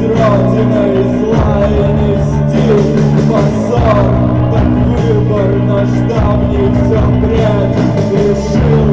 Родина и злая нести позор Так выбор наш давний все прячет. решил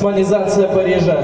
Османизация Парижа.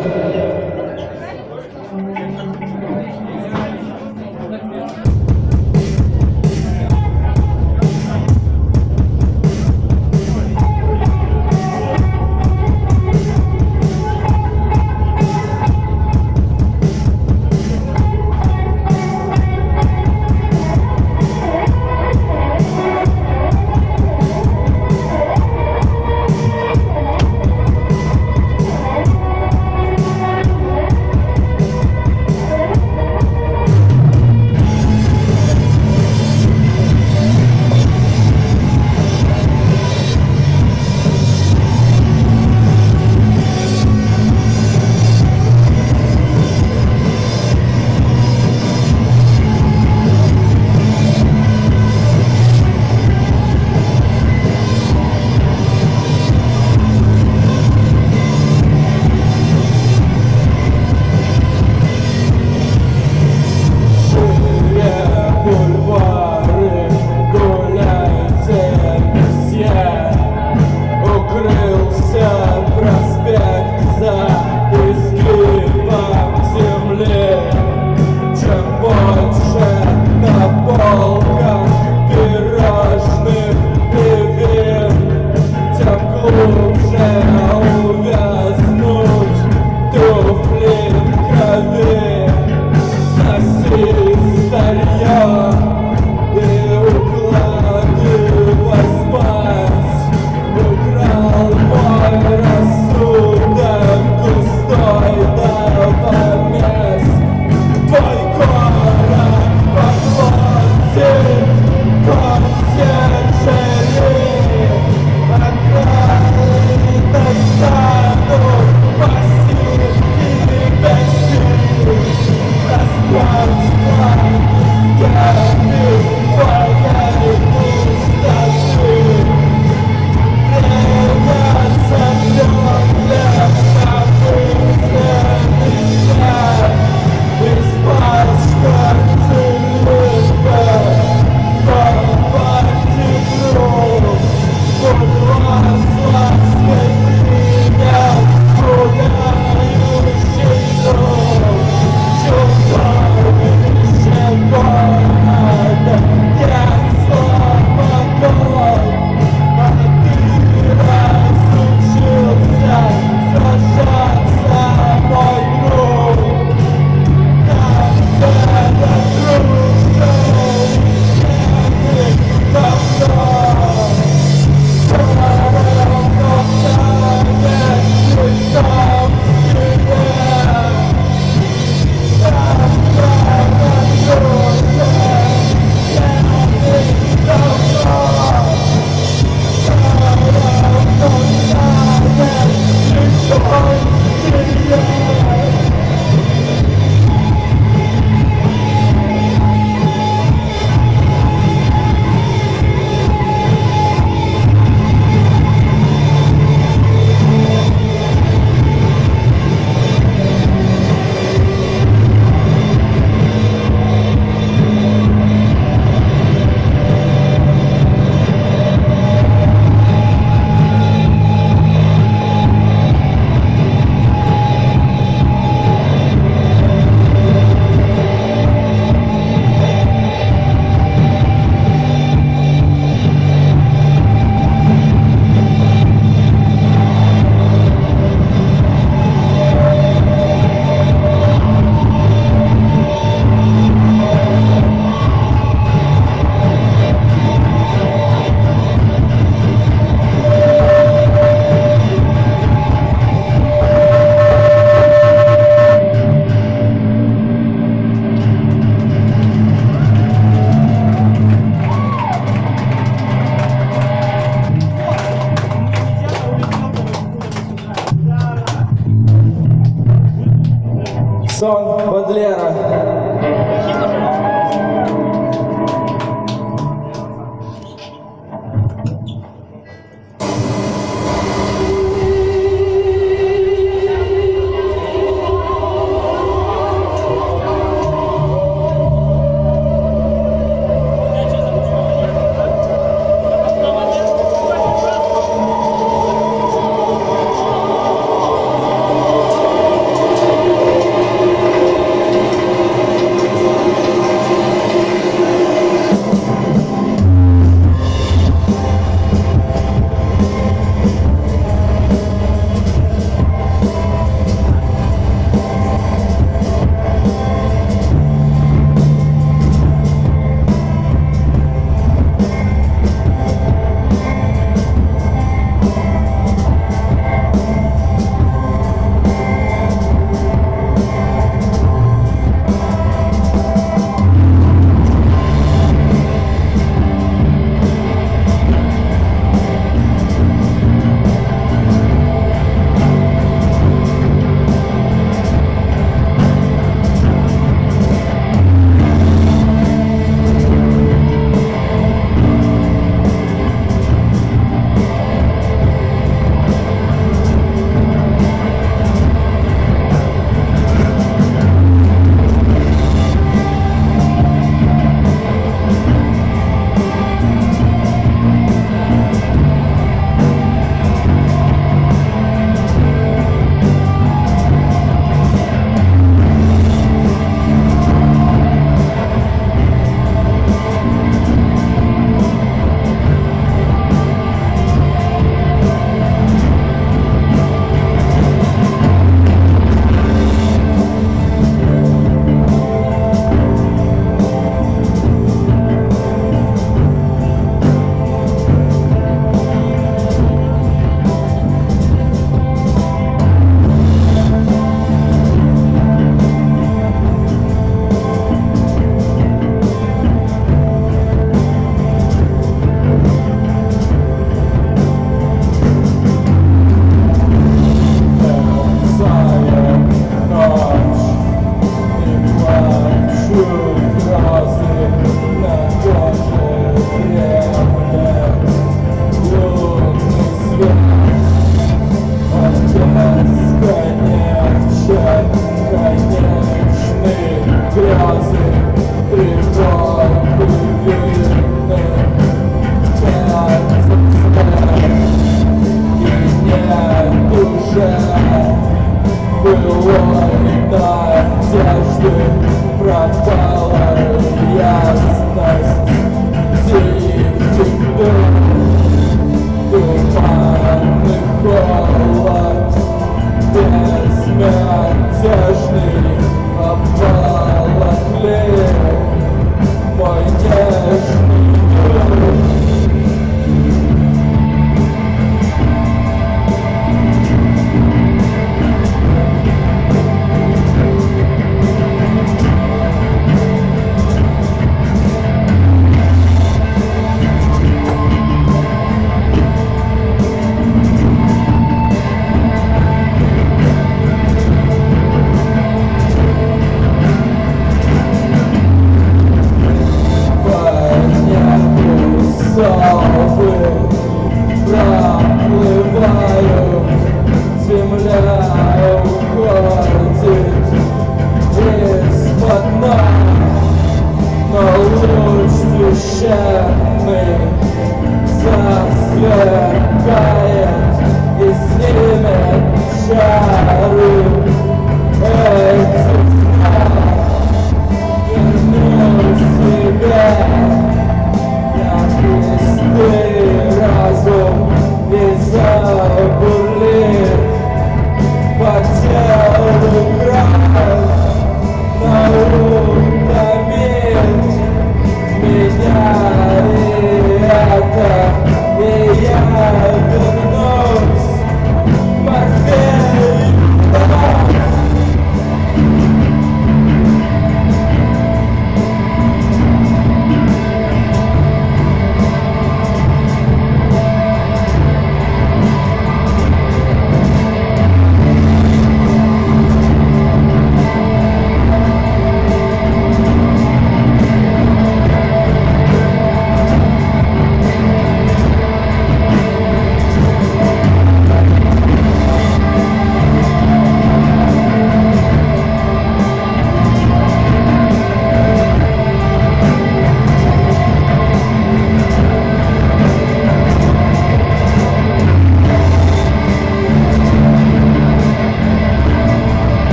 Oh.